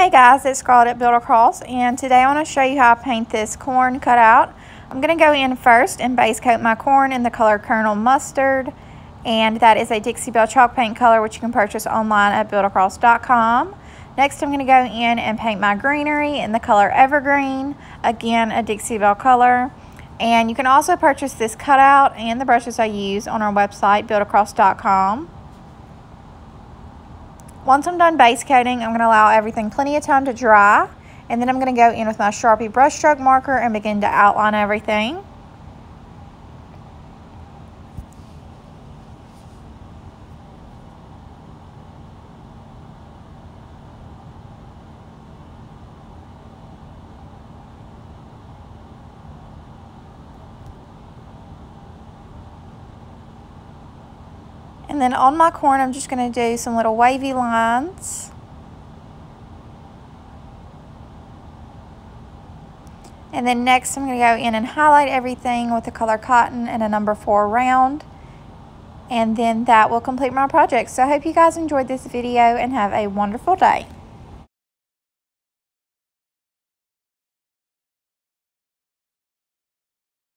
Hey guys, it's Scarlett at Build A Cross and today I want to show you how I paint this corn cutout. I'm going to go in first and base coat my corn in the color Colonel Mustard and that is a Dixie Belle chalk paint color which you can purchase online at buildacross.com. Next I'm going to go in and paint my greenery in the color Evergreen, again a Dixie Belle color. And you can also purchase this cutout and the brushes I use on our website buildacross.com. Once I'm done base coating, I'm going to allow everything plenty of time to dry. And then I'm going to go in with my Sharpie brush stroke marker and begin to outline everything. And then on my corn, I'm just going to do some little wavy lines. And then next I'm going to go in and highlight everything with the color cotton and a number four round. And then that will complete my project. So I hope you guys enjoyed this video and have a wonderful day.